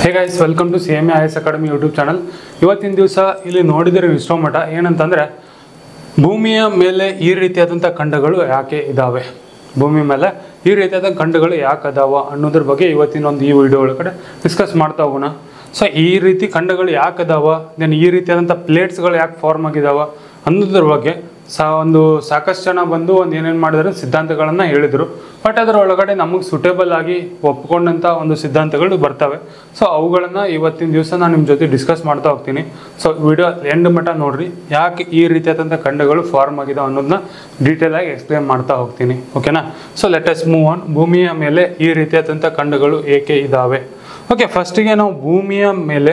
Hey guys welcome to C M A I S academy YouTube channel ಇವತ್ತಿನ ದಿವಸ ಇಲ್ಲಿ ನೋಡಿದರೆ ವಿಶ್ವ ಮಠ ಏನಂತಂದರೆ ಭೂಮಿಯ ಮೇಲೆ ಈ ರೀತಿಯಾದಂಥ ಖಂಡಗಳು ಯಾಕೆ ಇದ್ದಾವೆ ಭೂಮಿ ಮೇಲೆ ಈ ರೀತಿಯಾದ ಖಂಡಗಳು ಯಾಕೆ ಅದಾವ ಅನ್ನೋದ್ರ ಬಗ್ಗೆ ಇವತ್ತಿನ ಒಂದು ಈ ವಿಡಿಯೋ ಒಳಗಡೆ ಡಿಸ್ಕಸ್ ಮಾಡ್ತಾ ಹೋಗೋಣ. ಸೊ ಈ ರೀತಿ ಖಂಡಗಳು ಯಾಕೆ ಅದಾವ ದೆನ್ ಈ ರೀತಿಯಾದಂಥ ಪ್ಲೇಟ್ಸ್ಗಳು ಯಾಕೆ ಫಾರ್ಮ್ ಆಗಿದಾವ ಅನ್ನೋದ್ರ ಬಗ್ಗೆ ಸಾ, ಒಂದು ಸಾಕಷ್ಟು ಜನ ಬಂದು ಒಂದು ಏನೇನು ಮಾಡಿದ್ರು, ಸಿದ್ಧಾಂತಗಳನ್ನು ಹೇಳಿದರು. ಬಟ್ ಅದರ ಒಳಗಡೆ ನಮಗೆ ಸುಟೇಬಲ್ ಆಗಿ ಒಪ್ಕೊಂಡಂಥ ಒಂದು ಸಿದ್ಧಾಂತಗಳು ಬರ್ತವೆ. ಸೊ ಅವುಗಳನ್ನು ಇವತ್ತಿನ ದಿವಸ ನಾನು ನಿಮ್ಮ ಜೊತೆ ಡಿಸ್ಕಸ್ ಮಾಡ್ತಾ ಹೋಗ್ತೀನಿ. ಸೊ ವಿಡಿಯೋ ಎಂಡ್ ಮಟ್ಟ ನೋಡ್ರಿ. ಯಾಕೆ ಈ ರೀತಿಯಾದಂಥ ಖಂಡಗಳು ಫಾರ್ಮ್ ಆಗಿದೆ ಅನ್ನೋದನ್ನ ಡೀಟೇಲ್ ಆಗಿ ಎಕ್ಸ್ಪ್ಲೇನ್ ಮಾಡ್ತಾ ಹೋಗ್ತೀನಿ. ಓಕೆನಾ so let's move on ಭೂಮಿಯ ಮೇಲೆ ಈ ರೀತಿಯಾದಂಥ ಖಂಡಗಳು ಏಕೆ ಇದ್ದಾವೆ ಓಕೆ ಫಸ್ಟಿಗೆ ನಾವು ಭೂಮಿಯ ಮೇಲೆ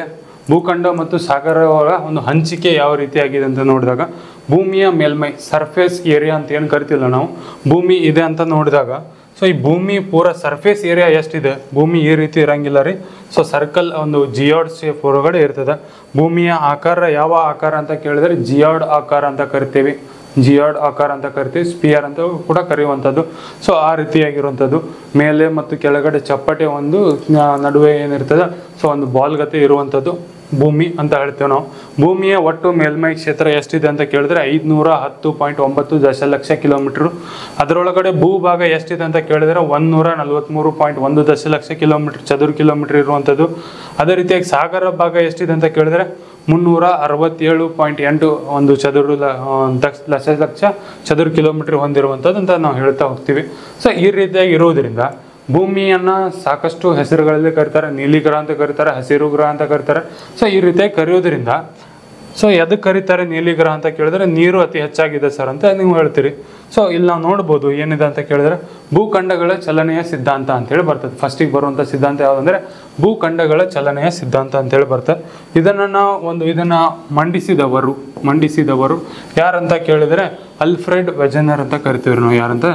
ಭೂಖಂಡ ಮತ್ತು ಸಾಗರಗಳ ಒಂದು ಹಂಚಿಕೆ ಯಾವ ರೀತಿಯಾಗಿದೆ ಅಂತ ನೋಡಿದಾಗ ಭೂಮಿಯ ಮೇಲ್ಮೈ ಸರ್ಫೇಸ್ ಏರಿಯಾ ಅಂತ ಏನು ಕರಿತಿಲ್ಲ ನಾವು? ಭೂಮಿ ಇದೆ ಅಂತ ನೋಡಿದಾಗ ಸೊ ಈ ಭೂಮಿ ಪೂರ ಸರ್ಫೇಸ್ ಏರಿಯಾ ಎಷ್ಟಿದೆ? ಭೂಮಿ ಈ ರೀತಿ ಇರಂಗಿಲ್ಲ ರೀ. ಸೊ ಸರ್ಕಲ್ ಒಂದು ಜಿಯಾಡ್ ಶೇಪ್ ಹೊರಗಡೆ ಇರ್ತದೆ. ಭೂಮಿಯ ಆಕಾರ ಯಾವ ಆಕಾರ ಅಂತ ಕೇಳಿದ್ರೆ ಜಿಯಾಡ್ ಆಕಾರ ಅಂತ ಕರಿತೀವಿ. ಜಿಯಾಡ್ ಆಕಾರ ಅಂತ ಕರಿತೀವಿ ಸ್ಪಿಯರ್ ಅಂತ ಕೂಡ ಕರೆಯುವಂಥದ್ದು. ಸೊ ಆ ರೀತಿಯಾಗಿರುವಂಥದ್ದು. ಮೇಲೆ ಮತ್ತು ಕೆಳಗಡೆ ಚಪ್ಪಟೆ ಒಂದು ನಡುವೆ ಏನಿರ್ತದೆ ಸೊ ಒಂದು ಬಾಲ್ ಗತೆ ಇರುವಂಥದ್ದು. ಭೂಮಿ ಅಂತ ಹೇಳ್ತೇವೆ ನಾವು. ಭೂಮಿಯ ಒಟ್ಟು ಮೇಲ್ಮೈ ಕ್ಷೇತ್ರ ಎಷ್ಟಿದೆ ಅಂತ ಕೇಳಿದ್ರೆ ಐದುನೂರ ಹತ್ತು ಪಾಯಿಂಟ್ ಒಂಬತ್ತು ದಶಲಕ್ಷ ಕಿಲೋಮೀಟ್ರು. ಅದರೊಳಗಡೆ ಭೂಭಾಗ ಎಷ್ಟಿದೆ ಅಂತ ಕೇಳಿದ್ರೆ ಒಂದೂರ ನಲ್ವತ್ಮೂರು ಪಾಯಿಂಟ್ ಒಂದು ದಶಲಕ್ಷ ಕಿಲೋಮೀಟ್ರ್ ಚದುರು ಕಿಲೋಮೀಟ್ರ್ ಇರುವಂಥದ್ದು. ಅದೇ ರೀತಿಯಾಗಿ ಸಾಗರ ಭಾಗ ಎಷ್ಟಿದೆ ಅಂತ ಕೇಳಿದ್ರೆ ಮುನ್ನೂರ ಅರವತ್ತೇಳು ಪಾಯಿಂಟ್ ಎಂಟು ಒಂದು ಚದುರು ಲ- ಆ, ದಕ್ಷ ದಶಲಕ್ಷ ಚದುರು ಕಿಲೋಮೀಟ್ರ್ ಹೊಂದಿರುವಂಥದ್ದು ಅಂತ ನಾವು ಹೇಳ್ತಾ ಹೋಗ್ತೀವಿ. ಸೊ ಈ ರೀತಿಯಾಗಿ ಇರೋದ್ರಿಂದ ಭೂಮಿಯನ್ನ ಸಾಕಷ್ಟು ಹೆಸರುಗಳಲ್ಲಿ ಕರೀತಾರೆ ನೀಲಿ ಗ್ರಹ ಅಂತ ಕರೀತಾರೆ ಹಸಿರು ಗ್ರಹ ಅಂತ ಕರೀತಾರೆ. ಸೊ ಈ ರೀತಿಯಾಗಿ ಕರೆಯೋದ್ರಿಂದ ಸೊ ಎದಕ್ಕೆ ಕರೀತಾರೆ ನೀಲಿ ಗ್ರಹ ಅಂತ ಕೇಳಿದ್ರೆ, ನೀರು ಅತಿ ಹೆಚ್ಚಾಗಿದೆ ಸರ್ ಅಂತ ನೀವು ಹೇಳ್ತೀರಿ. ಸೊ ಇಲ್ಲಿ ನಾವು ನೋಡ್ಬೋದು ಏನಿದೆ ಅಂತ ಕೇಳಿದ್ರೆ, ಭೂಖಂಡಗಳ ಚಲನೆಯ ಸಿದ್ಧಾಂತ ಅಂತೇಳಿ ಬರ್ತದೆ. ಫಸ್ಟಿಗೆ ಬರುವಂಥ ಸಿದ್ಧಾಂತ ಯಾವುದಂದ್ರೆ, ಭೂಖಂಡಗಳ ಚಲನೆಯ ಸಿದ್ಧಾಂತ ಅಂತೇಳಿ ಬರ್ತದೆ. ಇದನ್ನು ನಾವು ಒಂದು ಇದನ್ನು ಮಂಡಿಸಿದವರು ಮಂಡಿಸಿದವರು ಯಾರಂತ ಕೇಳಿದ್ರೆ, ಅಲ್ಫ್ರೆಡ್ ವೆಜನರ್ ಅಂತ ಕರಿತೀವಿ ನಾವು ಯಾರಂತ?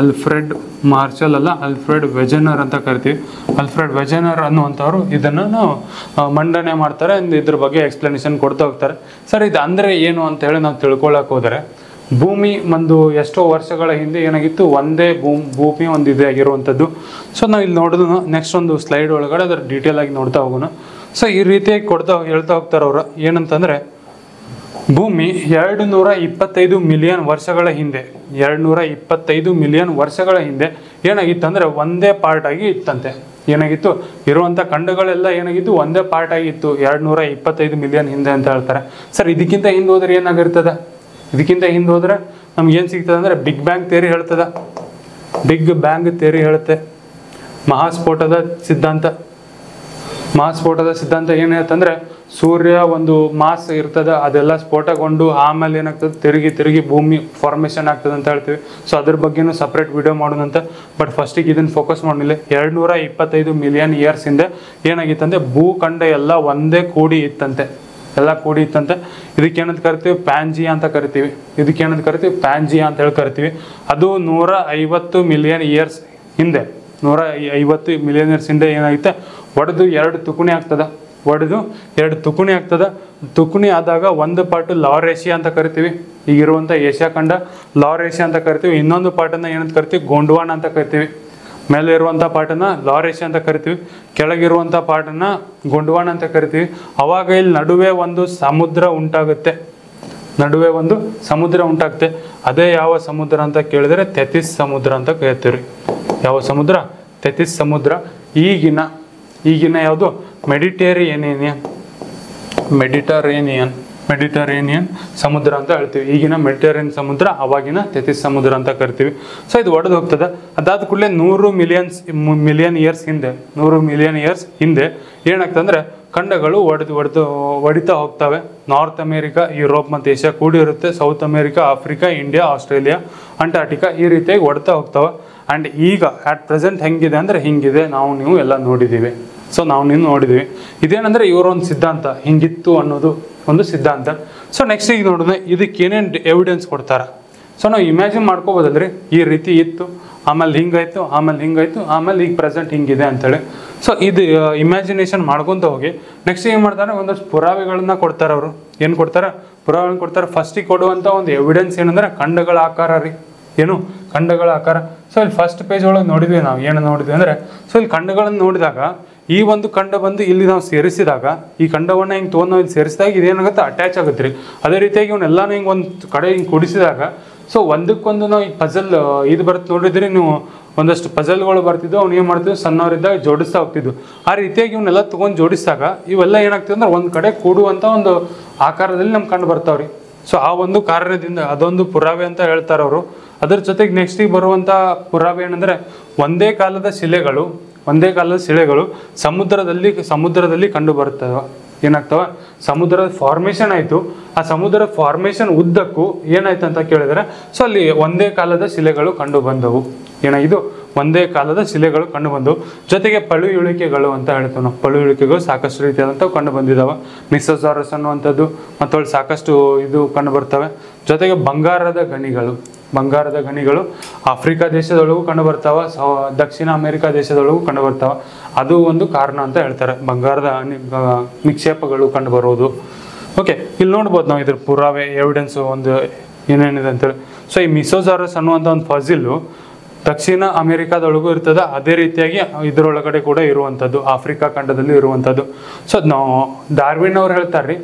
ಅಲ್ಫ್ರೆಡ್ ಮಾರ್ಷಲ್ ಅಲ್ಲ, ಅಲ್ಫ್ರೆಡ್ ವೆಜನರ್ ಅಂತ ಕರಿತೀವಿ. ಅಲ್ಫ್ರೆಡ್ ವೆಜನರ್ ಅನ್ನುವಂಥವ್ರು ಇದನ್ನು ಮಂಡನೆ ಮಾಡ್ತಾರೆ ಇದ್ರ ಬಗ್ಗೆ ಎಕ್ಸ್ಪ್ಲನೇಷನ್ ಕೊಡ್ತಾ ಹೋಗ್ತಾರೆ. ಸರ್, ಇದು ಅಂದರೆ ಏನು ಅಂತ ಹೇಳಿ ನಾವು ತಿಳ್ಕೊಳಕ್ಕೆ ಹೋದರೆ, ಭೂಮಿ ಒಂದು ಎಷ್ಟೋ ವರ್ಷಗಳ ಹಿಂದೆ ಏನಾಗಿತ್ತು, ಒಂದೇ ಭೂಮಿ ಭೂಮಿ ಒಂದು ಇದೇ ಆಗಿರುವಂಥದ್ದು. ಸೊ ನಾವು ಇಲ್ಲಿ ನೋಡಿದ್ರು ನೆಕ್ಸ್ಟ್ ಒಂದು ಸ್ಲೈಡ್ ಒಳಗಡೆ ಅದರ ಡೀಟೇಲ್ ಆಗಿ ನೋಡ್ತಾ ಹೋಗೋಣ. ಸೊ ಈ ರೀತಿಯಾಗಿ ಕೊಡ್ತಾ ಹೇಳ್ತಾ ಹೋಗ್ತಾರೆ ಅವರು ಏನಂತಂದರೆ ಭೂಮಿ ಎರಡು ನೂರ ಇಪ್ಪತ್ತೈದು ಮಿಲಿಯನ್ ವರ್ಷಗಳ ಹಿಂದೆ ಎರಡು ನೂರ ಇಪ್ಪತ್ತೈದು ಮಿಲಿಯನ್ ವರ್ಷಗಳ ಹಿಂದೆ ಏನಾಗಿತ್ತು ಅಂದರೆ ಒಂದೇ ಪಾರ್ಟ್ ಆಗಿ ಇತ್ತಂತೆ. ಏನಾಗಿತ್ತು? ಇರುವಂಥ ಖಂಡಗಳೆಲ್ಲ ಏನಾಗಿತ್ತು? ಒಂದೇ ಪಾರ್ಟ್ ಆಗಿತ್ತು ಎರಡು ನೂರ ಇಪ್ಪತ್ತೈದು ಮಿಲಿಯನ್ ಹಿಂದೆ ಅಂತ ಹೇಳ್ತಾರೆ. ಸರ್, ಇದಕ್ಕಿಂತ ಹಿಂದೆ ಹೋದ್ರೆ ಏನಾಗಿರ್ತದೆ? ಇದಕ್ಕಿಂತ ಹಿಂದೆ ಹೋದ್ರೆ ನಮ್ಗೆ ಏನು ಸಿಗ್ತದೆ ಅಂದರೆ ಬಿಗ್ ಬ್ಯಾಂಗ್ ಥೇರಿ ಹೇಳ್ತದ. ಬಿಗ್ ಬ್ಯಾಂಗ್ ಥೇರಿ ಹೇಳುತ್ತೆ. ಮಹಾಸ್ಫೋಟದ ಸಿದ್ಧಾಂತ. ಮಹಾಸ್ಫೋಟದ ಸಿದ್ಧಾಂತ ಏನು ಹೇಳ್ತಂದ್ರೆ ಸೂರ್ಯ ಒಂದು ಮಾಸ್ ಇರ್ತದ, ಅದೆಲ್ಲ ಸ್ಫೋಟಗೊಂಡು ಆಮೇಲೆ ಏನಾಗ್ತದೆ? ತಿರುಗಿ ತಿರುಗಿ ಭೂಮಿ ಫಾರ್ಮೇಷನ್ ಆಗ್ತದೆ ಅಂತ ಹೇಳ್ತೀವಿ. ಸೊ ಅದ್ರ ಬಗ್ಗೆನೂ ಸಪ್ರೇಟ್ ವಿಡಿಯೋ ಮಾಡೋದಂತ ಬಟ್ ಫಸ್ಟಿಗೆ ಇದನ್ನ ಫೋಕಸ್ ಮಾಡಿಲ್ಲ ಎರಡು ನೂರ ಇಪ್ಪತ್ತೈದು ಮಿಲಿಯನ್ ಇಯರ್ಸ್ ಹಿಂದೆ ಏನಾಗಿತ್ತಂದ್ರೆ, ಭೂಖಂಡ ಎಲ್ಲ ಒಂದೇ ಕೂಡಿ ಇತ್ತಂತೆ. ಎಲ್ಲ ಕೂಡಿ ಇತ್ತಂತೆ. ಇದಕ್ಕೆ ಏನಂತ ಕರಿತೀವಿ? ಪ್ಯಾನ್ಜಿಯಾ ಅಂತ ಕರಿತೀವಿ. ಇದಕ್ಕೆ ಏನಂತ ಕರಿತೀವಿ? ಪ್ಯಾನ್ಜಿಯಾ ಅಂತ ಹೇಳಿ ಕರಿತೀವಿ. ಅದು ನೂರ ಐವತ್ತು ಮಿಲಿಯನ್ ಇಯರ್ಸ್ ಹಿಂದೆ. ನೂರ ಐವತ್ತು ಮಿಲಿಯನ್ ಇಯರ್ಸ್ ಹಿಂದೆ ಏನಾಗುತ್ತೆ? ಒಡೆದು ಎರಡು ತುಕುಣಿ ಆಗ್ತದ. ಒಡೆದು ಎರಡು ತುಕುಣಿ ಆಗ್ತದೆ. ತುಕುಣಿ ಆದಾಗ ಒಂದು ಪಾರ್ಟ್ ಏಷ್ಯಾ ಅಂತ ಕರಿತೀವಿ. ಈಗಿರುವಂಥ ಏಷ್ಯಾ ಖಂಡ ಲಾರ್ ಏಷ್ಯಾ ಅಂತ ಕರಿತೀವಿ. ಇನ್ನೊಂದು ಪಾರ್ಟನ್ನು ಏನಂತ ಕರಿತೀವಿ? ಗೋಂಡ್ವಾನ ಅಂತ ಕರಿತೀವಿ. ಮೇಲೆ ಇರುವಂಥ ಲಾರ್ ಏಷ್ಯಾ ಅಂತ ಕರಿತೀವಿ. ಕೆಳಗಿರುವಂಥ ಪಾರ್ಟನ್ನ ಗೊಂಡ್ವಾನ ಅಂತ ಕರಿತೀವಿ. ಅವಾಗ ಇಲ್ಲಿ ನಡುವೆ ಒಂದು ಸಮುದ್ರ ಉಂಟಾಗುತ್ತೆ. ನಡುವೆ ಒಂದು ಸಮುದ್ರ ಉಂಟಾಗುತ್ತೆ. ಅದೇ ಯಾವ ಸಮುದ್ರ ಅಂತ ಕೇಳಿದ್ರೆ ತೆತಿಸ್ ಸಮುದ್ರ ಅಂತ ಕರಿತೀವಿ ಯಾವ ಸಮುದ್ರ? ತೆತಿಸ್ ಸಮುದ್ರ. ಈಗಿನ ಈಗಿನ ಯಾವುದು? ಮೆಡಿಟೇರಿಯೇನಿಯನ್? ಮೆಡಿಟರೇನಿಯನ್? ಮೆಡಿಟರೇನಿಯನ್ ಸಮುದ್ರ ಅಂತ ಹೇಳ್ತೀವಿ. ಈಗಿನ ಮೆಡಿಟರೇನಿಯನ್ ಸಮುದ್ರ, ಅವಾಗಿನ ತೆತಿಸ್ ಸಮುದ್ರ ಅಂತ ಕರಿತೀವಿ. ಸೊ ಇದು ಒಡೆದು ಹೋಗ್ತದೆ. ಅದಾದ ಕೂಡಲೇ ನೂರು ಮಿಲಿಯನ್ಸ್ ಮಿಲಿಯನ್ ಇಯರ್ಸ್ ಹಿಂದೆ, ನೂರು ಮಿಲಿಯನ್ ಇಯರ್ಸ್ ಹಿಂದೆ ಏನಾಗ್ತಂದ್ರೆ ಖಂಡಗಳು ಒಡೆದು ಒಡೆದು, ಒಡಿತಾ ಹೋಗ್ತವೆ. ನಾರ್ತ್ ಅಮೇರಿಕಾ, ಯುರೋಪ್ ಮತ್ತು ಏಷ್ಯಾ ಕೂಡಿರುತ್ತೆ. South America, Africa, India, Australia, Antarctica ಈ ರೀತಿಯಾಗಿ ಒಡ್ತಾ ಹೋಗ್ತವೆ. ಆ್ಯಂಡ್ ಈಗ ಆಟ್ ಪ್ರೆಸೆಂಟ್ ಹೆಂಗಿದೆ ಅಂದರೆ ಹಿಂಗಿದೆ. ನಾವು, ನೀವು ಎಲ್ಲ ನೋಡಿದ್ದೀವಿ. ಸೊ ನಾವು ನಿನ್ನ ನೋಡಿದ್ವಿ. ಇದೇನಂದ್ರೆ ಇವರೊಂದು ಸಿದ್ಧಾಂತ, ಹಿಂಗಿತ್ತು ಅನ್ನೋದು ಒಂದು ಸಿದ್ಧಾಂತ. ಸೊ ನೆಕ್ಸ್ಟ್ ಈಗ ನೋಡಿದ್ರೆ ಇದಕ್ಕೆ ಏನೇನು ಎವಿಡೆನ್ಸ್ ಕೊಡ್ತಾರೆ? ಸೊ ನಾವು ಇಮ್ಯಾಜಿನ್ ಮಾಡ್ಕೋಬೋದಲ್ರಿ ಈ ರೀತಿ ಇತ್ತು, ಆಮೇಲೆ ಹಿಂಗಾಯ್ತು ಆಮೇಲೆ ಹಿಂಗಾಯ್ತು, ಆಮೇಲೆ ಈಗ ಪ್ರೆಸೆಂಟ್ ಹಿಂಗಿದೆ ಅಂತೇಳಿ. ಸೊ ಇದು ಇಮ್ಯಾಜಿನೇಷನ್ ಮಾಡ್ಕೊತ ಹೋಗಿ ನೆಕ್ಸ್ಟ್ ಏನು ಮಾಡ್ತಾರೆ? ಒಂದಷ್ಟು ಪುರಾವೆಗಳನ್ನ ಕೊಡ್ತಾರೆ ಅವರು. ಏನು ಕೊಡ್ತಾರೆ? ಪುರಾವೆಗಳನ್ನ ಕೊಡ್ತಾರೆ. ಫಸ್ಟಿಗೆ ಕೊಡುವಂಥ ಒಂದು ಎವಿಡೆನ್ಸ್ ಏನಂದ್ರೆ ಖಂಡಗಳ ಆಕಾರ ರೀ. ಏನು? ಖಂಡಗಳ ಆಕಾರ. ಸೊ ಇಲ್ಲಿ ಫಸ್ಟ್ ಪೇಜ್ ಒಳಗೆ ನೋಡಿದ್ವಿ ನಾವು. ಏನು ನೋಡಿದ್ವಿ ಅಂದರೆ ಸೊ ಇಲ್ಲಿ ಖಂಡಗಳನ್ನು ನೋಡಿದಾಗ ಈ ಒಂದು ಖಂಡ ಬಂದು ಇಲ್ಲಿ ನಾವು ಸೇರಿಸಿದಾಗ, ಈ ಖಂಡವನ್ನು ಹಿಂಗೆ ತೊಗೊಂಡು ಇಲ್ಲಿ ಸೇರಿಸಿದಾಗ ಇದೇನಾಗುತ್ತೆ ಅಟ್ಯಾಚ್ ಆಗುತ್ತೆ ರೀ. ಅದೇ ರೀತಿಯಾಗಿ ಇವನ್ನೆಲ್ಲಾನು ಹಿಂಗೆ ಒಂದು ಕಡೆ ಹಿಂಗೆ ಕೂಡಿಸಿದಾಗ ಸೊ ಒಂದಕ್ಕೊಂದು ನಾವು ಈ ಪಜಲ್ ಇದು ಬರುತ್ತೆ ನೋಡಿದ್ರೆ ನೀವು ಒಂದಷ್ಟು ಪಜಲ್ಗಳು ಬರ್ತಿದ್ವು, ಅವ್ನು ಏನು ಮಾಡ್ತಿದ್ವು? ಸಣ್ಣವರಿದ್ದಾಗ ಜೋಡಿಸ್ತಾ ಹೋಗ್ತಿದ್ವು. ಆ ರೀತಿಯಾಗಿ ಇವನ್ನೆಲ್ಲ ತೊಗೊಂಡು ಜೋಡಿಸಿದಾಗ, ಇವೆಲ್ಲ ಏನಾಗ್ತದೆ ಅಂದ್ರೆ ಒಂದು ಕಡೆ ಕೂಡುವಂಥ ಒಂದು ಆಕಾರದಲ್ಲಿ ನಮ್ಗೆ ಕಂಡು ಬರ್ತಾವ್ರಿ ಸೊ ಆ ಒಂದು ಕಾರಣದಿಂದ ಅದೊಂದು ಪುರಾವೆ ಅಂತ ಹೇಳ್ತಾರೆ ಅವರು. ಅದ್ರ ಜೊತೆಗೆ ನೆಕ್ಸ್ಟಿಗೆ ಬರುವಂಥ ಪುರಾವೆ ಏನಂದ್ರೆ, ಒಂದೇ ಕಾಲದ ಶಿಲೆಗಳು ಒಂದೇ ಕಾಲದ ಶಿಲೆಗಳು ಸಮುದ್ರದಲ್ಲಿ ಸಮುದ್ರದಲ್ಲಿ ಕಂಡು ಬರುತ್ತವೆ. ಏನಾಗ್ತವ? ಸಮುದ್ರದ ಫಾರ್ಮೇಷನ್ ಆಯಿತು. ಆ ಸಮುದ್ರ ಫಾರ್ಮೇಷನ್ ಉದ್ದಕ್ಕೂ ಏನಾಯ್ತು ಅಂತ ಕೇಳಿದ್ರೆ ಸೊ ಅಲ್ಲಿ ಒಂದೇ ಕಾಲದ ಶಿಲೆಗಳು ಕಂಡು ಬಂದವು. ಏನಾಗಿದ್ದು ಒಂದೇ ಕಾಲದ ಶಿಲೆಗಳು ಕಂಡು ಬಂದವು. ಜೊತೆಗೆ ಪಳುಯುಳಿಕೆಗಳು ಅಂತ ಹೇಳ್ತೇವೆ ನಾವು. ಪಳುಯುಳಿಕೆಗಳು ಸಾಕಷ್ಟು ರೀತಿಯಾದಂಥವು ಕಂಡು ಬಂದಿದ್ದಾವೆ ಮಿಸೋಸಾರಸ್ ಅನ್ನುವಂಥದ್ದು ಮತ್ತೊಳ್ಳೆ ಸಾಕಷ್ಟು ಇದು ಕಂಡು ಬರ್ತವೆ. ಜೊತೆಗೆ ಬಂಗಾರದ ಗಣಿಗಳು. ಬಂಗಾರದ ಗಣಿಗಳು ಆಫ್ರಿಕಾ ದೇಶದೊಳಗೂ ಕಂಡು ಬರ್ತಾವ ದಕ್ಷಿಣ ಅಮೆರಿಕಾ ದೇಶದೊಳಗೂ ಕಂಡು ಬರ್ತಾವ ಅದು ಒಂದು ಕಾರಣ ಅಂತ ಹೇಳ್ತಾರೆ. ಬಂಗಾರದ ನಿಕ್ಷೇಪಗಳು ಕಂಡು ಬರೋದು ಓಕೆ ಇಲ್ಲಿ ನೋಡ್ಬೋದು ನಾವು ಇದ್ರ ಪುರಾವೆ ಎವಿಡೆನ್ಸ್ ಒಂದು ಏನೇನಿದೆ ಅಂತೇಳಿ. ಸೊ ಈ ಮಿಸೋಜಾರಸ್ ಅನ್ನುವಂಥ ಒಂದು ಫಜಿಲ್ಲು ದಕ್ಷಿಣ ಅಮೆರಿಕಾದೊಳಗೂ ಇರ್ತದೆ. ಅದೇ ರೀತಿಯಾಗಿ ಇದರೊಳಗಡೆ ಕೂಡ ಇರುವಂಥದ್ದು, ಆಫ್ರಿಕಾ ಖಂಡದಲ್ಲಿ ಇರುವಂಥದ್ದು. ಸೊ ನಾವು ಡಾರ್ವಿನ್ ಅವ್ರು ಹೇಳ್ತಾರೆ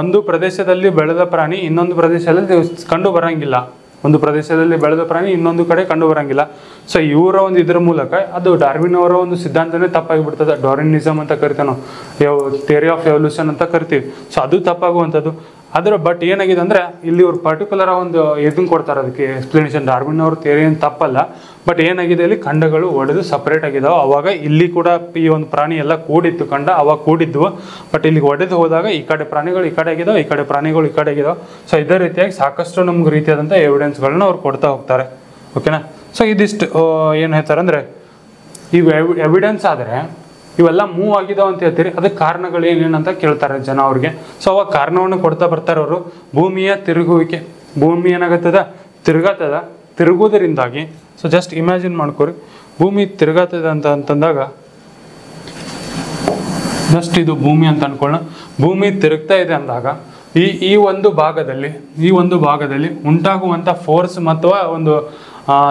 ಒಂದು ಪ್ರದೇಶದಲ್ಲಿ ಬೆಳೆದ ಪ್ರಾಣಿ ಇನ್ನೊಂದು ಪ್ರದೇಶದಲ್ಲಿ ಕಂಡು ಬರಂಗಿಲ್ಲ. ಒಂದು ಪ್ರದೇಶದಲ್ಲಿ ಬೆಳೆದ ಪ್ರಾಣಿ ಇನ್ನೊಂದು ಕಡೆ ಕಂಡು ಬರಂಗಿಲ್ಲ ಸೊ ಇವರ ಒಂದು ಇದ್ರ ಮೂಲಕ ಅದು ಡಾರ್ವಿನ್ ಅವರ ಒಂದು ಸಿದ್ಧಾಂತನೇ ತಪ್ಪಾಗಿಬಿಡ್ತದೆ. ಡಾರ್ವಿನಿಸಮ್ ಅಂತ ಕರಿತೇವೆ ನಾವು ಥಿಯರಿ ಆಫ್ ಎವಲ್ಯೂಷನ್ ಅಂತ ಕರಿತೀವಿ. ಸೊ ಅದು ತಪ್ಪಾಗುವಂಥದ್ದು. ಅದರ ಬಟ್ ಏನಾಗಿದೆ ಅಂದ್ರೆ ಇಲ್ಲಿ ಇವ್ರು ಪರ್ಟಿಕ್ಯುಲರ್ ಒಂದು ಇದನ್ನು ಕೊಡ್ತಾರೆ ಅದಕ್ಕೆ ಎಕ್ಸ್ಪ್ಲನೇಷನ್ ಡಾರ್ವಿನ್ ಅವ್ರ ತೇರಿ ಏನು ತಪ್ಪಲ್ಲ ಬಟ್ ಏನಾಗಿದೆ ಇಲ್ಲಿ ಖಂಡಗಳು ಒಡೆದು ಸಪ್ರೇಟ್ ಆಗಿದಾವೆ. ಅವಾಗ ಇಲ್ಲಿ ಕೂಡ ಈ ಒಂದು ಪ್ರಾಣಿ ಎಲ್ಲ ಕೂಡಿತ್ತು ಖಂಡ, ಅವಾಗ ಕೂಡಿದ್ವು. ಬಟ್ ಇಲ್ಲಿ ಒಡೆದು ಹೋದಾಗ ಈ ಕಡೆ ಪ್ರಾಣಿಗಳು ಈ ಕಡೆ ಆಗಿದಾವೆ, ಈ ಕಡೆ ಪ್ರಾಣಿಗಳು ಈ ಕಡೆ ಆಗಿದಾವೆ. ಸೊ ಇದೇ ರೀತಿಯಾಗಿ ಸಾಕಷ್ಟು ನಮ್ಗೆ ರೀತಿಯಾದಂಥ ಎವಿಡೆನ್ಸ್ಗಳನ್ನ ಅವ್ರು ಕೊಡ್ತಾ ಹೋಗ್ತಾರೆ. ಓಕೆನಾ ಸೊ ಇದಿಷ್ಟು ಏನು ಹೇಳ್ತಾರೆ ಅಂದರೆ ಈ ಎವಿಡೆನ್ಸ್ ಆದರೆ ಇವೆಲ್ಲ ಮೂವ್ ಆಗಿದಾವ ಅಂತ ಹೇಳ್ತೀರಿ? ಅದಕ್ಕೆ ಕಾರಣಗಳು ಏನೇನು ಅಂತ ಕೇಳ್ತಾರೆ ಜನ ಅವ್ರಿಗೆ. ಸೊ ಅವಾಗ ಕಾರಣವನ್ನು ಕೊಡ್ತಾ ಬರ್ತಾರೆ ಅವರು. ಭೂಮಿಯ ತಿರುಗುವಿಕೆ. ಭೂಮಿ ಏನಾಗತ್ತದ? ತಿರುಗತ್ತದ. ತಿರುಗುವುದರಿಂದಾಗಿ ಸೊ ಜಸ್ಟ್ ಇಮ್ಯಾಜಿನ್ ಮಾಡ್ಕೊರಿ. ಭೂಮಿ ತಿರುಗತ್ತದ ಅಂತ ಅಂತಂದಾಗ ಜಸ್ಟ್ ಇದು ಭೂಮಿ ಅಂತ ಅನ್ಕೊಳ್ಳೋಣ. ಭೂಮಿ ತಿರುಗ್ತಾ ಇದೆ ಅಂದಾಗ, ಈ ಈ ಒಂದು ಭಾಗದಲ್ಲಿ, ಈ ಒಂದು ಭಾಗದಲ್ಲಿ ಉಂಟಾಗುವಂಥ ಫೋರ್ಸ್ ಮತ್ತು ಒಂದು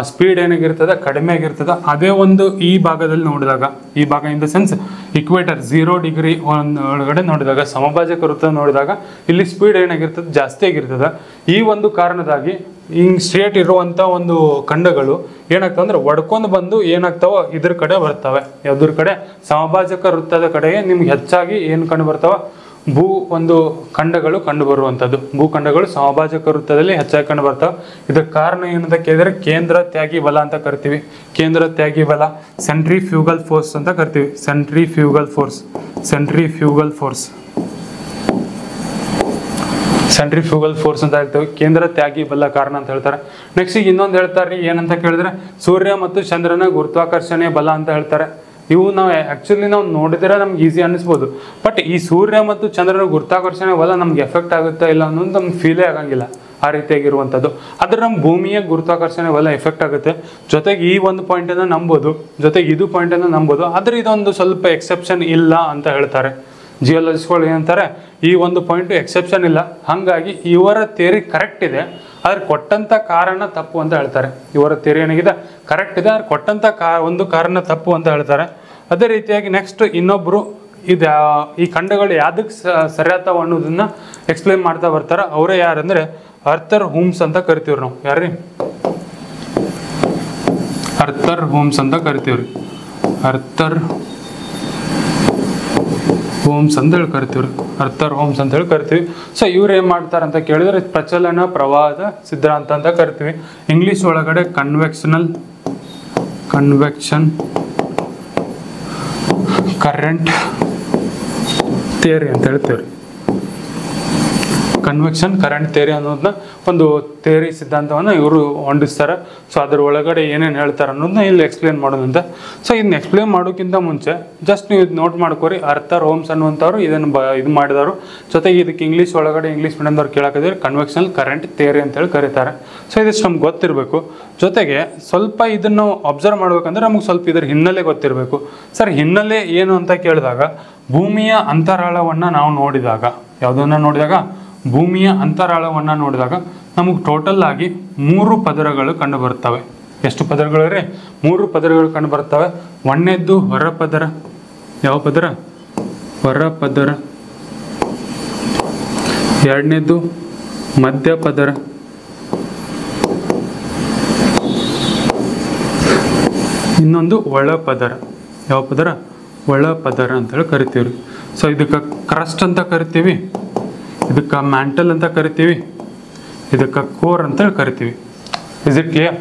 ಸ್ಪೀಡ್ ಏನಾಗಿರ್ತದೆ, ಕಡಿಮೆ ಆಗಿರ್ತದೆ. ಅದೇ ಒಂದು ಈ ಭಾಗದಲ್ಲಿ ನೋಡಿದಾಗ, ಈ ಭಾಗ in the sense equator zero degree ಒಂದು ಒಳಗಡೆ ನೋಡಿದಾಗ, ಸಮಭಾಜಕ ವೃತ್ತ ನೋಡಿದಾಗ, ಇಲ್ಲಿ ಸ್ಪೀಡ್ ಏನಾಗಿರ್ತದೆ, ಜಾಸ್ತಿ ಆಗಿರ್ತದೆ. ಈ ಒಂದು ಕಾರಣದಾಗಿ ಹಿಂಗ್ ಸ್ಟ್ರೇಟ್ ಇರುವಂತ ಒಂದು ಖಂಡಗಳು ಏನಾಗ್ತವೆ ಅಂದ್ರೆ, ಒಡ್ಕೊಂಡು ಬಂದು ಏನಾಗ್ತಾವ ಇದ್ರ ಕಡೆ ಬರ್ತವೆ. ಯಾವ್ದ್ರ ಕಡೆ ಸಮಭಾಜಕ ವೃತ್ತದ ಕಡೆಗೆ ನಿಮ್ಗೆ ಹೆಚ್ಚಾಗಿ ಏನು ಕಂಡು ಬರ್ತಾವ? ಭೂ ಒಂದು ಖಂಡಗಳು ಕಂಡು ಬರುವಂಥದ್ದು ಭೂಖಂಡಗಳು ಸಮಭಾಜಕ ವೃತ್ತದಲ್ಲಿ ಹೆಚ್ಚಾಗಿ ಕಂಡು ಬರ್ತಾವೆ ಇದಕ್ಕೆ ಕಾರಣ ಏನಂತ ಕೇಳಿದ್ರೆ ಕೇಂದ್ರ ತ್ಯಾಗಿ ಬಲ ಅಂತ ಕರಿತೀವಿ. ಕೇಂದ್ರ ತ್ಯಾಗಿ ಬಲ ಸೆಂಟ್ರಿ ಫ್ಯೂಗಲ್ ಫೋರ್ಸ್ ಅಂತ ಕರಿತೀವಿ. Centrifugal force centrifugal force. Centrifugal force ಅಂತ ಹೇಳ್ತೇವೆ. ಕೇಂದ್ರ ತ್ಯಾಗಿ ಬಲ ಕಾರಣ ಅಂತ ಹೇಳ್ತಾರೆ. ನೆಕ್ಸ್ಟ್ ಈಗ ಇನ್ನೊಂದು ಹೇಳ್ತಾರೆ ಏನಂತ ಕೇಳಿದ್ರೆ ಸೂರ್ಯ ಮತ್ತು ಚಂದ್ರನ ಗುರುತ್ವಾಕರ್ಷಣೆ ಬಲ ಅಂತ ಹೇಳ್ತಾರೆ. ಇವು ನಾವು ಆ್ಯಕ್ಚುಲಿ ನಾವು ನೋಡಿದ್ರೆ ನಮ್ಗೆ ಈಸಿ ಅನ್ನಿಸ್ಬೋದು. ಬಟ್ ಈ ಸೂರ್ಯ ಮತ್ತು ಚಂದ್ರನ ಗುರುತ್ವಾಕರ್ಷಣೆ ಬಲ ನಮ್ಗೆ ಎಫೆಕ್ಟ್ ಆಗುತ್ತಾ ಇಲ್ಲ ಅನ್ನೋದು ನಮ್ಗೆ ಫೀಲೇ ಆಗಂಗಿಲ್ಲ ಆ ರೀತಿಯಾಗಿರುವಂಥದ್ದು ಆದ್ರೆ ನಮ್ಮ ಭೂಮಿಯ ಗುರುತ್ವಾಕರ್ಷಣೆ ಬಲ ಎಫೆಕ್ಟ್ ಆಗುತ್ತೆ. ಜೊತೆಗೆ ಈ ಒಂದು ಪಾಯಿಂಟನ್ನು ನಂಬೋದು, ಜೊತೆಗೆ ಇದು ಪಾಯಿಂಟನ್ನು ನಂಬೋದು, ಆದರೆ ಇದೊಂದು ಸ್ವಲ್ಪ ಎಕ್ಸೆಪ್ಷನ್ ಇಲ್ಲ ಅಂತ ಹೇಳ್ತಾರೆ. ಜಿಯೋಲಜಿಸ್ಟ್ಗಳು ಏನಂತಾರೆ, ಈ ಒಂದು ಪಾಯಿಂಟ್ ಎಕ್ಸೆಪ್ಷನ್ ಇಲ್ಲ. ಹಾಗಾಗಿ ಇವರ ಥಿಯರಿ ಕರೆಕ್ಟ್ ಇದೆ. ಆದ್ರೆ ಕೊಟ್ಟಂತ ಕಾರಣ ತಪ್ಪು ಅಂತ ಹೇಳ್ತಾರೆ. ಇವರ ತೆರೆ ಏನಾಗಿದೆ? ಕರೆಕ್ಟ್ ಇದೆ, ಆದ್ರೆ ಕೊಟ್ಟಂತ ಕಾ, ಒಂದು ಕಾರಣ ತಪ್ಪು ಅಂತ ಹೇಳ್ತಾರೆ. ಅದೇ ರೀತಿಯಾಗಿ ನೆಕ್ಸ್ಟ್ ಇನ್ನೊಬ್ರು ಇದು ಈ ಖಂಡಗಳು ಯಾವ್ದಕ್ಕೆ ಸರಿಯಾತಾವ ಅನ್ನೋದನ್ನ ಎಕ್ಸ್ಪ್ಲೈನ್ ಮಾಡ್ತಾ ಬರ್ತಾರೆ. ಅವರೇ ಯಾರಂದ್ರೆ ಅರ್ಥರ್ ಹೋಮ್ಸ್ ಅಂತ ಕರಿತೀವ್ರಿ ನಾವು. ಯಾರ್ರಿ? ಅರ್ಥರ್ ಹೋಮ್ಸ್ ಅಂತ ಕರಿತೀವ್ರಿ. ಅರ್ಥರ್ ಹೋಮ್ಸ್ ಅಂತ ಹೇಳಿ ಕರಿತೀವಿ ಅರ್ಥರ್ ಹೋಮ್ಸ್ ಅಂತ ಹೇಳಿ ಕರಿತೀವಿ. ಸೊ ಇವ್ರು ಏನ್ ಮಾಡ್ತಾರೆ ಅಂತ ಕೇಳಿದ್ರೆ, ಪ್ರಚಲನ ಪ್ರವಾಹದ ಸಿದ್ಧಾಂತ ಅಂತ ಕರಿತೀವಿ. ಇಂಗ್ಲಿಷ್ ಒಳಗಡೆ ಕನ್ವೆಕ್ಷನಲ್ ಕನ್ವೆಕ್ಷನ್ ಕರೆಂಟ್ ಥಿಯರಿ ಅಂತ ಹೇಳ್ತೀವಿ ಕನ್ವೆಕ್ಷನ್ ಕರೆಂಟ್ ಥಿಯರಿ ಅನ್ನೋದನ್ನ ಒಂದು ಥೇರಿ ಸಿದ್ಧಾಂತವನ್ನು ಇವರು ಹೊಂಡಿಸ್ತಾರೆ ಸೊ ಅದ್ರ ಒಳಗಡೆ ಏನೇನು ಹೇಳ್ತಾರೆ ಅನ್ನೋದನ್ನ ಇಲ್ಲಿ ಎಕ್ಸ್ಪ್ಲೇನ್ ಮಾಡೋದಂತ ಸೊ ಇದನ್ನ ಎಕ್ಸ್ಪ್ಲೇನ್ ಮಾಡೋಕ್ಕಿಂತ ಮುಂಚೆ ಜಸ್ಟ್ ನೀವು ಇದು ನೋಟ್ ಮಾಡ್ಕೊರಿ. ಅರ್ಥರ್ ಹೋಮ್ಸ್ ಅನ್ನುವಂಥವ್ರು ಇದನ್ನು ಬ, ಇದು ಮಾಡಿದವರು. ಜೊತೆಗೆ ಇದಕ್ಕೆ ಇಂಗ್ಲೀಷ್ ಒಳಗಡೆ ಇಂಗ್ಲೀಷ್ ಮೀಡಿಯಮ್ದವ್ರು ಕೇಳಕ್ಕಿದ್ರೆ ಕನ್ವೆಕ್ಷನಲ್ ಕರೆಂಟ್ ಥೇರಿ ಅಂತೇಳಿ ಕರೀತಾರೆ. ಸೊ ಇದಿಷ್ಟು ನಮ್ಗೆ ಗೊತ್ತಿರಬೇಕು. ಜೊತೆಗೆ ಸ್ವಲ್ಪ ಇದನ್ನು ಅಬ್ಸರ್ವ್ ಮಾಡ್ಬೇಕಂದ್ರೆ ನಮ್ಗೆ ಸ್ವಲ್ಪ ಇದರ ಹಿನ್ನೆಲೆ ಗೊತ್ತಿರಬೇಕು. ಸರ್ ಹಿನ್ನೆಲೆ ಏನು ಅಂತ ಕೇಳಿದಾಗ ಭೂಮಿಯ ಅಂತರಾಳವನ್ನು ನಾವು ನೋಡಿದಾಗ, ಯಾವುದನ್ನ ನೋಡಿದಾಗ? ಭೂಮಿಯ ಅಂತರಾಳವನ್ನು ನೋಡಿದಾಗ ನಮಗೆ ಟೋಟಲ್ ಆಗಿ ಮೂರು ಪದರಗಳು ಕಂಡು ಬರ್ತವೆ ಎಷ್ಟು ಪದರಗಳು ಮೂರು ಪದರಗಳು ಕಂಡು ಬರ್ತವೆ ಒಂದನೇದ್ದು ಹೊರ ಪದರ. ಯಾವ ಪದರ? ಹೊರ ಪದರ. ಎರಡನೇದು ಮಧ್ಯ ಪದರ. ಇನ್ನೊಂದು ಒಳ ಪದರ. ಯಾವ ಪದರ? ಒಳ ಪದರ ಅಂತೇಳಿ ಕರಿತೀವಿ ಸೊ ಇದಕ್ಕೆ ಕ್ರಸ್ಟ್ ಅಂತ ಕರಿತೀವಿ. ಇದಕ್ಕೆ ಮ್ಯಾಂಟಲ್ ಅಂತ ಕರಿತೀವಿ. ಇದಕ್ಕೆ ಕೋರ್ ಅಂತೇಳಿ ಕರಿತೀವಿ. ಕ್ಲಿಯರ್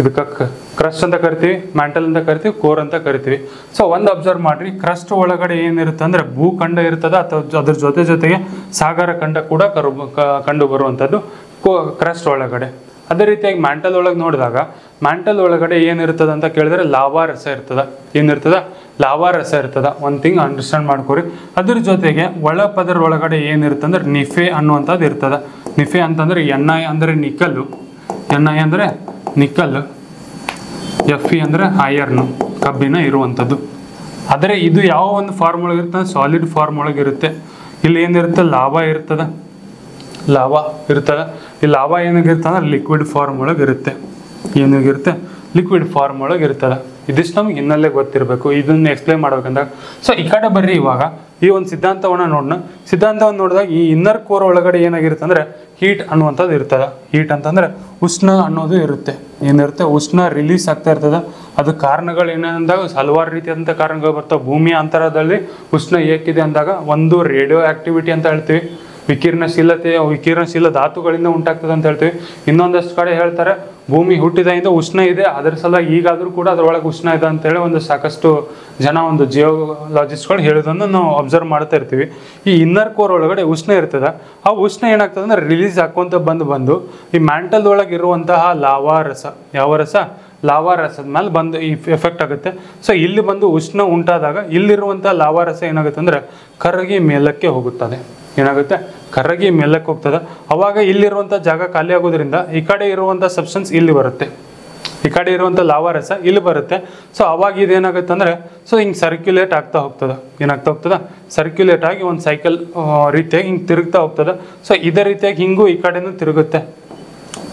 ಇದಕ್ಕೆ ಕ್ರಸ್ಟ್ ಅಂತ ಕರಿತೀವಿ ಮ್ಯಾಂಟಲ್ ಅಂತ ಕರಿತೀವಿ, ಕೋರ್ ಅಂತ ಕರಿತೀವಿ. ಸೊ ಒಂದು ಅಬ್ಸರ್ವ್ ಮಾಡ್ರಿ. ಕ್ರಸ್ಟ್ ಒಳಗಡೆ ಏನಿರುತ್ತೆ ಅಂದ್ರೆ ಭೂಖಂಡ ಇರ್ತದ ಅಥವಾ ಅದ್ರ ಜೊತೆ ಜೊತೆಗೆ ಸಾಗರ ಖಂಡ ಕೂಡ ಕರು ಕಂಡು ಬರುವಂಥದ್ದು ಕ್ರಸ್ಟ್ ಒಳಗಡೆ. ಅದೇ ರೀತಿಯಾಗಿ ಮ್ಯಾಂಟಲ್ ಒಳಗೆ ನೋಡಿದಾಗ ಮ್ಯಾಂಟಲ್ ಒಳಗಡೆ ಏನಿರ್ತದ ಅಂತ ಕೇಳಿದ್ರೆ ಲಾವಾ ರಸ ಇರ್ತದ. ಏನಿರ್ತದ? ಲಾವಾ ರಸ ಇರ್ತದ. ಒಂದು ಥಿಂಗ್ ಅಂಡರ್ಸ್ಟ್ಯಾಂಡ್ ಮಾಡ್ಕೊರಿ. ಅದ್ರ ಜೊತೆಗೆ ಒಳ ಪದರ ಒಳಗಡೆ ಏನಿರುತ್ತೆ ಅಂದ್ರೆ ನಿಫೆ ಅನ್ನುವಂಥದ್ದು ಇರ್ತದ. ನಿಫೆ ಅಂತಂದ್ರೆ ಎನ್ ಐ ಅಂದ್ರೆ ನಿಕಲ್. ಎನ್ ಐ ಅಂದ್ರೆ ನಿಕಲ್. ಎಫ್ ಇ ಅಂದ್ರೆ ಐಯರ್ನು ಕಬ್ಬಿನ ಇರುವಂಥದ್ದು. ಆದರೆ ಇದು ಯಾವ ಒಂದು ಫಾರ್ಮ್ ಒಳಗೆ ಇರುತ್ತೆ ಸಾಲಿಡ್ ಫಾರ್ಮ್ ಒಳಗಿರುತ್ತೆ ಇಲ್ಲಿ ಏನಿರುತ್ತೆ ಲಾಭ ಇರ್ತದ. ಲಾಭ ಇರ್ತದ. ಈ ಲಾಭ ಏನಾಗಿರುತ್ತೆ ಅಂದ್ರೆ ಲಿಕ್ವಿಡ್ ಫಾರ್ಮ್ ಒಳಗೆ ಇರುತ್ತೆ. ಏನಾಗಿರುತ್ತೆ? ಲಿಕ್ವಿಡ್ ಫಾರ್ಮ್ ಒಳಗೆ ಇರ್ತಾರೆ ಇದಿಷ್ಟು ನಮ್ಗೆ ಇನ್ನಲ್ಲೇ ಗೊತ್ತಿರಬೇಕು. ಇದನ್ನ ಎಕ್ಸ್ಪ್ಲೈನ್ ಮಾಡ್ಬೇಕಂದಾಗ. ಸೊ ಈ ಕಡೆ ಬರ್ರಿ ಇವಾಗ. ಈ ಒಂದು ಸಿದ್ಧಾಂತವನ್ನ ನೋಡೋಣ ಸಿದ್ಧಾಂತವನ್ನು ನೋಡಿದಾಗ ಈ ಇನ್ನರ್ ಕೋರ್ ಒಳಗಡೆ ಏನಾಗಿರುತ್ತೆ ಅಂದ್ರೆ ಹೀಟ್ ಅನ್ನುವಂಥದ್ದು ಇರ್ತದ. ಹೀಟ್ ಅಂತಂದ್ರೆ ಉಷ್ಣ ಅನ್ನೋದು ಇರುತ್ತೆ. ಏನಿರುತ್ತೆ? ಉಷ್ಣ ರಿಲೀಸ್ ಆಗ್ತಾ ಇರ್ತದ. ಅದು ಕಾರಣಗಳು ಏನಂದಾಗ ಹಲವಾರು ರೀತಿಯಾದಂಥ ಕಾರಣಗಳು ಬರ್ತವೆ. ಭೂಮಿಯ ಅಂತರದಲ್ಲಿ ಉಷ್ಣ ಏಕಿದೆ ಅಂದಾಗ ಒಂದು ರೇಡಿಯೋ ಆಕ್ಟಿವಿಟಿ ಅಂತ ಹೇಳ್ತೀವಿ. ವಿಕಿರಣಶೀಲತೆ ವಿಕಿರಣಶೀಲ ಧಾತುಗಳಿಂದ ಉಂಟಾಗ್ತದೆ ಅಂತ ಹೇಳ್ತೀವಿ. ಇನ್ನೊಂದಷ್ಟು ಕಡೆ ಹೇಳ್ತಾರೆ, ಭೂಮಿ ಹುಟ್ಟಿದಾಗಿಂದ ಉಷ್ಣ ಇದೆ, ಅದರ ಸಲ ಈಗಾದರೂ ಕೂಡ ಅದರೊಳಗೆ ಉಷ್ಣ ಇದೆ ಅಂತೇಳಿ ಒಂದು ಸಾಕಷ್ಟು ಜನ ಒಂದು ಜಿಯೋಲಾಜಿಸ್ಟ್ಗಳು ಹೇಳೋದನ್ನು ನಾವು ಅಬ್ಸರ್ವ್ ಮಾಡ್ತಾ ಇರ್ತೀವಿ. ಈ ಇನ್ನರ್ ಕೋರ್ ಒಳಗಡೆ ಉಷ್ಣ ಇರ್ತದೆ. ಆ ಉಷ್ಣ ಏನಾಗ್ತದೆ ಅಂದ್ರೆ ರಿಲೀಸ್ ಹಾಕೊಂತ ಬಂದು ಬಂದು, ಈ ಮ್ಯಾಂಟಲ್ ಒಳಗೆ ಇರುವಂತಹ ಲಾವಾ ರಸ, ಯಾವ ರಸ? ಲಾವಾ ರಸದ ಮೇಲೆ ಬಂದು ಈ ಎಫೆಕ್ಟ್ ಆಗುತ್ತೆ. ಸೊ ಇಲ್ಲಿ ಬಂದು ಉಷ್ಣ ಉಂಟಾದಾಗ ಇಲ್ಲಿರುವಂಥ ಲಾವಾ ರಸ ಏನಾಗುತ್ತೆ ಅಂದ್ರೆ ಕರಗಿ ಮೇಲಕ್ಕೆ ಹೋಗುತ್ತದೆ. ಏನಾಗುತ್ತೆ? ಕರಗಿ ಮೇಲಕ್ಕೆ ಹೋಗ್ತದೆ. ಅವಾಗ ಇಲ್ಲಿರುವಂಥ ಜಾಗ ಖಾಲಿ ಆಗೋದ್ರಿಂದ ಈ ಕಡೆ ಇರುವಂಥ ಸಬ್ಸ್ಟೆನ್ಸ್ ಇಲ್ಲಿ ಬರುತ್ತೆ. ಈ ಕಡೆ ಇರುವಂಥ ಲಾವಾ ರಸ ಇಲ್ಲಿ ಬರುತ್ತೆ. ಸೊ ಅವಾಗ ಇದೇನಾಗುತ್ತೆ ಅಂದ್ರೆ ಸೊ ಹಿಂಗೆ ಸರ್ಕ್ಯುಲೇಟ್ ಆಗ್ತಾ ಹೋಗ್ತದೆ. ಏನಾಗ್ತಾ ಹೋಗ್ತದ? ಸರ್ಕ್ಯುಲೇಟ್ ಆಗಿ ಒಂದು ಸೈಕಲ್ ರೀತಿಯಾಗಿ ಹಿಂಗೆ ತಿರುಗ್ತಾ ಹೋಗ್ತದೆ. ಸೊ ಇದೇ ರೀತಿಯಾಗಿ ಹಿಂಗೂ ಈ ಕಡೆನೂ ತಿರುಗುತ್ತೆ.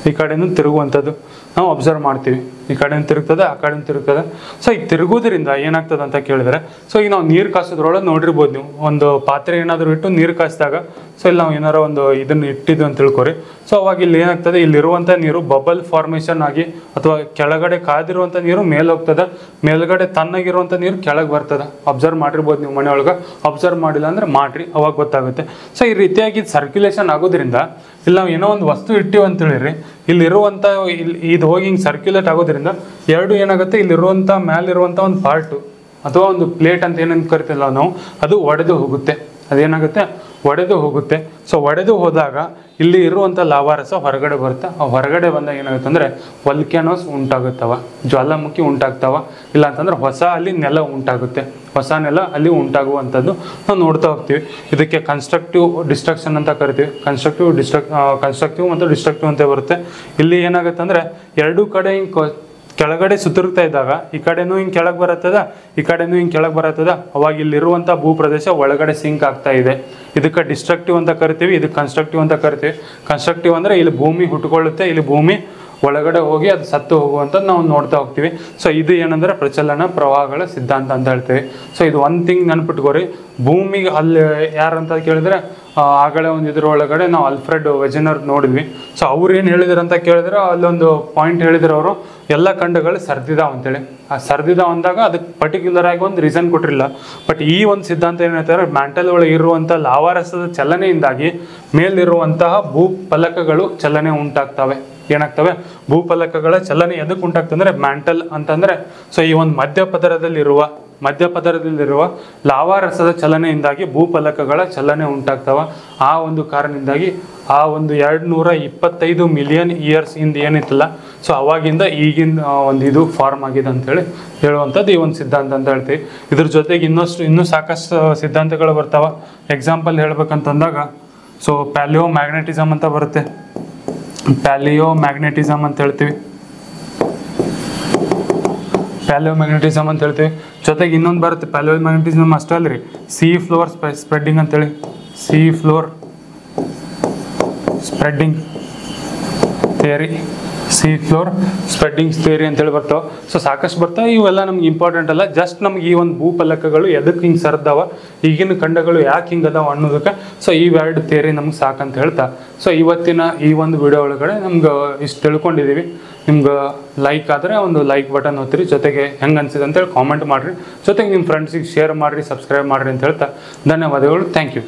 ಈ ಕಡೆನೂ ತಿರುಗುವಂಥದ್ದು ನಾವು ಅಬ್ಸರ್ವ್ ಮಾಡ್ತೀವಿ. ಈ ಕಡೆನೂ ತಿರುಗ್ತದೆ, ಆ ಕಡೆನೂ ತಿರುಗ್ತದೆ. ಸೊ ಈಗ ತಿರುಗೋದ್ರಿಂದ ಏನಾಗ್ತದೆ ಅಂತ ಕೇಳಿದ್ರೆ ಸೊ ಈಗ ನಾವು ನೀರು ಕಾಸೋದ್ರೊಳಗೆ ನೋಡಿರ್ಬೋದು ನೀವು. ಒಂದು ಪಾತ್ರೆ ಏನಾದರೂ ಇಟ್ಟು ನೀರು ಕಾಸಿದಾಗ ಸೊ ಇಲ್ಲಿ ನಾವು ಏನಾರ ಒಂದು ಇದನ್ನು ಇಟ್ಟಿದ್ದು ಅಂತ ತಿಳ್ಕೊರಿ. ಸೊ ಅವಾಗ ಇಲ್ಲಿ ಏನಾಗ್ತದೆ? ಇಲ್ಲಿರುವಂಥ ನೀರು ಬಬಲ್ ಫಾರ್ಮೇಷನ್ ಆಗಿ ಅಥವಾ ಕೆಳಗಡೆ ಕಾದಿರುವಂಥ ನೀರು ಮೇಲೆ ಹೋಗ್ತದೆ. ಮೇಲ್ಗಡೆ ತಣ್ಣಗಿರುವಂಥ ನೀರು ಕೆಳಗೆ ಬರ್ತದೆ. ಅಬ್ಸರ್ವ್ ಮಾಡಿರ್ಬೋದು ನೀವು ಮನೆಯೊಳಗೆ ಅಬ್ಸರ್ವ್ ಮಾಡಿಲ್ಲ ಅಂದ್ರೆ ಮಾಡ್ರಿ. ಅವಾಗ ಗೊತ್ತಾಗುತ್ತೆ. ಸೊ ಈ ರೀತಿಯಾಗಿ ಸರ್ಕ್ಯುಲೇಷನ್ ಆಗೋದ್ರಿಂದ ಇಲ್ಲಿ ನಾವು ಏನೋ ಒಂದು ವಸ್ತು ಇಟ್ಟಿವಿ ಅಂತ ಹೇಳಿರಿ. ಇಲ್ಲಿರುವಂಥ ಇಲ್ಲಿ ಇದು ಹೋಗಿ ಹಿಂಗೆ ಸರ್ಕ್ಯುಲೇಟ್ ಆಗೋದ್ರಿಂದ ಎರಡು ಏನಾಗುತ್ತೆ? ಇಲ್ಲಿರುವಂಥ ಮ್ಯಾಲಿರುವಂಥ ಒಂದು ಪಾರ್ಟು ಅಥವಾ ಒಂದು ಪ್ಲೇಟ್ ಅಂತ ಏನಂತ ಕರಿತಿಲ್ಲ ನಾವು, ಅದು ಒಡೆದು ಹೋಗುತ್ತೆ. ಅದೇನಾಗುತ್ತೆ? ಒಡೆದು ಹೋಗುತ್ತೆ. ಸೊ ಒಡೆದು ಹೋದಾಗ ಇಲ್ಲಿ ಇರುವಂಥ ಲಾವಾರಸ ಹೊರಗಡೆ ಬರುತ್ತೆ. ಆ ಹೊರಗಡೆ ಬಂದಾಗ ಏನಾಗುತ್ತೆ ಅಂದರೆ ವಲ್ಕ್ಯಾನೋಸ್ ಉಂಟಾಗುತ್ತವ, ಜ್ವಾಲಾಮುಖಿ ಉಂಟಾಗ್ತಾವ ಇಲ್ಲ ಅಂತಂದ್ರೆ ಹೊಸ ಅಲ್ಲಿ ನೆಲ ಉಂಟಾಗುತ್ತೆ. ಹೊಸ ನೆಲ ಅಲ್ಲಿ ಉಂಟಾಗುವಂಥದ್ದು ನಾವು ನೋಡ್ತಾ ಹೋಗ್ತೀವಿ. ಇದಕ್ಕೆ ಕನ್ಸ್ಟ್ರಕ್ಟಿವ್ ಡಿಸ್ಟ್ರಕ್ಷನ್ ಅಂತ ಕರಿತೀವಿ. ಕನ್ಸ್ಟ್ರಕ್ಟಿವ್ ಡಿಸ್ಟ್ರಕ್ ಕನ್ಸ್ಟ್ರಕ್ಟಿವ್ ಮತ್ತು ಡಿಸ್ಟ್ರಕ್ಟಿವ್ ಅಂತ ಬರುತ್ತೆ. ಇಲ್ಲಿ ಏನಾಗುತ್ತೆ ಅಂದರೆ ಎರಡೂ ಕಡೆ ಕೆಳಗಡೆ ಸುತ್ತಿರುಗ್ತಾ ಇದ್ದಾಗ, ಈ ಕಡೆನೂ ಹಿಂಗೆ ಕೆಳಗೆ ಬರತ್ತದ, ಈ ಕಡೆನೂ ಹಿಂಗೆ ಕೆಳಗೆ ಬರತ್ತದ. ಅವಾಗ ಇಲ್ಲಿರುವಂಥ ಭೂ ಪ್ರದೇಶ ಒಳಗಡೆ ಸಿಂಕ್ ಆಗ್ತಾ ಇದೆ. ಇದಕ್ಕೆ ಡಿಸ್ಟ್ರಕ್ಟಿವ್ ಅಂತ ಕರಿತೀವಿ, ಇದಕ್ಕೆ ಕನ್ಸ್ಟ್ರಕ್ಟಿವ್ ಅಂತ ಕರಿತೀವಿ. ಕನ್ಸ್ಟ್ರಕ್ಟಿವ್ ಅಂದರೆ ಇಲ್ಲಿ ಭೂಮಿ ಹುಟ್ಟುಕೊಳ್ಳುತ್ತೆ ಇಲ್ಲಿ ಭೂಮಿ ಒಳಗಡೆ ಹೋಗಿ ಅದು ಸತ್ತು ಹೋಗುವಂಥದ್ದು ನಾವು ನೋಡ್ತಾ ಹೋಗ್ತೀವಿ. ಸೊ ಇದು ಏನಂದ್ರೆ ಪ್ರಚಲನ ಪ್ರವಾಹಗಳ ಸಿದ್ಧಾಂತ ಅಂತ ಹೇಳ್ತೀವಿ. ಸೊ ಇದು ಒಂದು ಥಿಂಗ್ ನೆನ್ಪಿಟ್ಕೋರಿ. ಭೂಮಿಗೆ ಅಲ್ಲಿ ಯಾರಂತ ಕೇಳಿದ್ರೆ ಆಗಲೇ ಒಂದು ಇದ್ರೊಳಗಡೆ ನಾವು ಅಲ್ಫ್ರೆಡ್ ವೆಜನರ್ ನೋಡಿದ್ವಿ. ಸೊ ಅವ್ರು ಏನು ಹೇಳಿದ್ರು ಅಂತ ಕೇಳಿದ್ರೆ ಅಲ್ಲೊಂದು ಪಾಯಿಂಟ್ ಹೇಳಿದ್ರು ಅವರು, ಎಲ್ಲ ಖಂಡಗಳು ಸರ್ದಿದಾವ್ ಅಂತೇಳಿ. ಆ, ಸರ್ದಿದಾವ್ ಅಂದಾಗ ಅದಕ್ಕೆ ಪರ್ಟಿಕ್ಯುಲರ್ ಆಗಿ ಒಂದು ರೀಸನ್ ಕೊಟ್ಟಿರಲಿಲ್ಲ. ಬಟ್ ಈ ಒಂದು ಸಿದ್ಧಾಂತ ಏನು ಹೇಳ್ತಾರೆ ಮ್ಯಾಂಟಲ್ ಒಳಗೆ ಇರುವಂಥ ಲಾವಾರಸದ ಚಲನೆಯಿಂದಾಗಿ ಮೇಲಿರುವಂತಹ ಭೂ ಫಲಕಗಳು ಚಲನೆ ಉಂಟಾಗ್ತವೆ. ಏನಾಗ್ತವೆ? ಭೂಫಲಕಗಳ ಚಲನೆ ಎದಕ್ಕೆ ಉಂಟಾಗ್ತಂದ್ರೆ ಮ್ಯಾಂಟಲ್ ಅಂತಂದ್ರೆ ಸೊ ಈ ಒಂದು ಮಧ್ಯ ಪದರದಲ್ಲಿರುವ ಮಧ್ಯ ಪದರದಲ್ಲಿರುವ ಲಾವಾರಸದ ಚಲನೆಯಿಂದಾಗಿ ಭೂಫಲಕಗಳ ಚಲನೆ ಉಂಟಾಗ್ತವ. ಆ ಒಂದು ಕಾರಣದಿಂದಾಗಿ ಆ ಒಂದು ಎರಡು ನೂರ ಇಪ್ಪತ್ತೈದು ಮಿಲಿಯನ್ ಇಯರ್ಸ್ ಇಂದ ಏನಿತ್ತಲ್ಲ, ಸೊ ಅವಾಗಿಂದ ಈಗಿನ ಒಂದು ಇದು ಫಾರ್ಮ್ ಆಗಿದೆ ಅಂತೇಳಿ ಹೇಳುವಂಥದ್ದು ಈ ಒಂದು ಸಿದ್ಧಾಂತ ಅಂತ ಹೇಳ್ತೀವಿ. ಇದ್ರ ಜೊತೆಗೆ ಇನ್ನಷ್ಟು, ಇನ್ನೂ ಸಾಕಷ್ಟು ಸಿದ್ಧಾಂತಗಳು ಬರ್ತಾವ. ಎಕ್ಸಾಂಪಲ್ ಹೇಳ್ಬೇಕಂತಂದಾಗ, ಸೊ ಪ್ಯಾಲಿಯೋ ಮ್ಯಾಗ್ನೆಟಿಸಮ್ ಅಂತ ಬರುತ್ತೆ. ಪ್ಯಾಲಿಯೋ ಮ್ಯಾಗ್ನೆಟಿಸಮ್ ಅಂತ ಹೇಳ್ತೀವಿ. ಪ್ಯಾಲಿಯೋ ಮ್ಯಾಗ್ನೆಟಿಸಮ್ ಅಂತ ಹೇಳ್ತೀವಿ. ಜೊತೆಗೆ ಇನ್ನೊಂದು ಬರುತ್ತೆ ಪ್ಯಾಲೋಲ್ ಮ್ಯಾಗ್ನೆಟಿಸಮ್ ಅಷ್ಟೇ ಅಲ್ರಿ. ಸಿ ಫ್ಲೋರ್ ಸ್ಪ್ರೆಡ್ಡಿಂಗ್ ಅಂತೇಳಿ. Sea floor spreading theory sea floor spreading theory ಅಂತೇಳಿ ಬರ್ತಾವೆ. ಸೊ ಸಾಕಷ್ಟು ಬರ್ತಾವೆ. ಇವೆಲ್ಲ ನಮ್ಗೆ ಇಂಪಾರ್ಟೆಂಟ್ ಅಲ್ಲ. ಜಸ್ಟ್ ನಮ್ಗೆ ಈ ಒಂದು ಭೂಪಲಕಗಳು ಎದಕ್ಕೆ ಹಿಂಗೆ ಸರ್ದಾವ, ಈಗಿನ ಖಂಡಗಳು ಯಾಕೆ ಹಿಂಗೆ ಅದಾವ ಅನ್ನೋದಕ್ಕೆ ಸೊ ಇವೆರಡು ಥಿಯರಿ ನಮ್ಗೆ ಸಾಕಂತ ಹೇಳ್ತಾ. ಸೊ ಇವತ್ತಿನ ಈ ಒಂದು ವಿಡಿಯೋ ಒಳಗಡೆ ನಮ್ಗೆ ಇಷ್ಟು ತಿಳ್ಕೊಂಡಿದ್ದೀವಿ ನಿಮ್ಗೆ ಲೈಕ್ ಆದರೆ ಒಂದು ಲೈಕ್ ಬಟನ್ ಒತ್ತಿರಿ. ಜೊತೆಗೆ ಹೆಂಗೆ ಅನ್ಸಿದೆ ಅಂತೇಳಿ ಕಾಮೆಂಟ್ ಮಾಡಿರಿ. ಜೊತೆಗೆ ನಿಮ್ಮ ಫ್ರೆಂಡ್ಸಿಗೆ ಶೇರ್ ಮಾಡಿರಿ ಸಬ್ಸ್ಕ್ರೈಬ್ ಮಾಡಿರಿ ಅಂತ ಹೇಳ್ತಾ. ಧನ್ಯವಾದಗಳು. Thank you